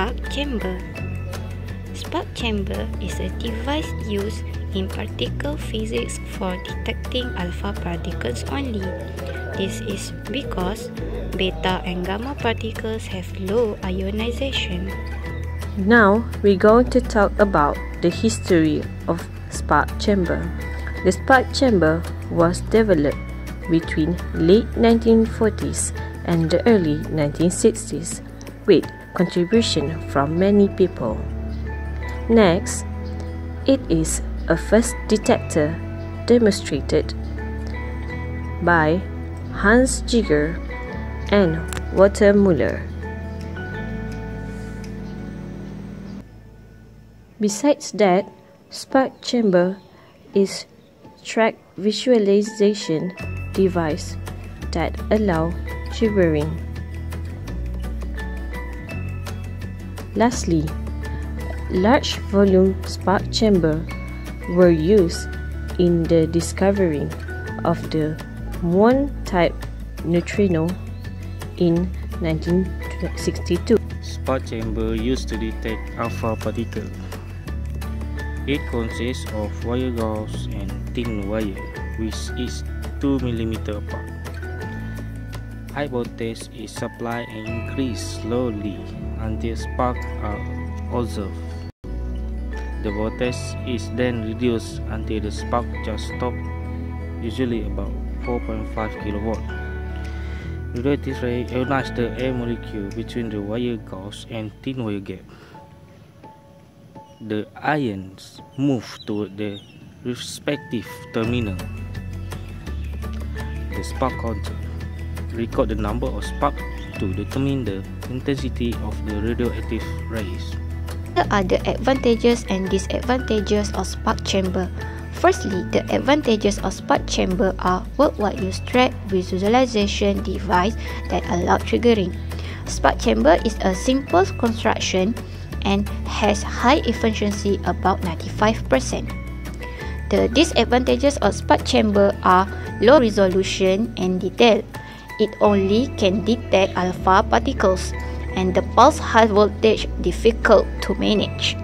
spark chamber. Spark chamber is a device used in particle physics for detecting alpha particles only. This is because beta and gamma particles have low ionization. Now we're going to talk about the history of spark chamber. The spark chamber was developed between late 1940s and the early 1960s with contribution from many people. Next, it is a first detector demonstrated by Hans Geiger and Walter Muller. Besides that, spark chamber is track visualization device that allow triggering. Lastly, large volume spark chamber were used in the discovering of the muon type neutrino in 1962. Spark chamber used to detect alpha particle. It consists of wire gauze and thin wire, which is 2 mm apart. High voltage is supplied and increased slowly until sparks are observed. The voltage is then reduced until the spark just stops, usually about 4.5 kV. Radioactive ray ionize the air molecule between the wire gauze and thin wire gap. The ions move toward the respective terminal. The spark counter record the number of sparks to determine the intensity of the radioactive rays. Here are the advantages and disadvantages of spark chamber. Firstly, the advantages of spark chamber are worldwide use track visualization device that allow triggering. Spark chamber is a simple construction and has high efficiency about 95%. The disadvantages of spark chamber are low resolution and detail. It only can detect alpha particles and the pulse high voltage difficult to manage.